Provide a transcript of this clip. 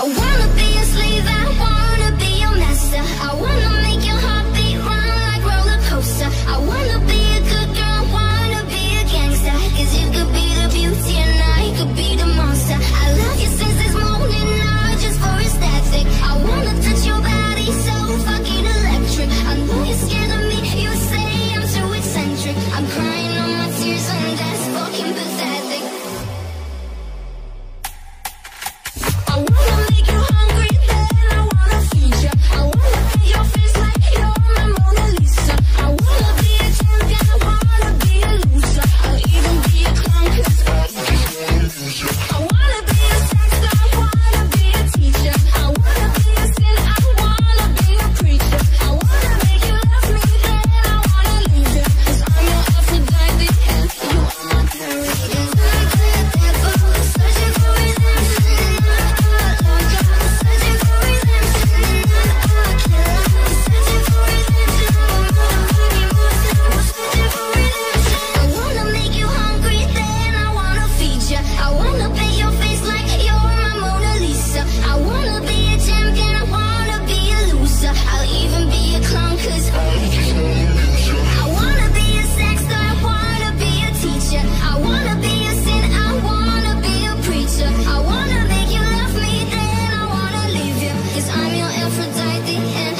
I wanna be a slave, I wanna be your master. I wanna Aphrodite and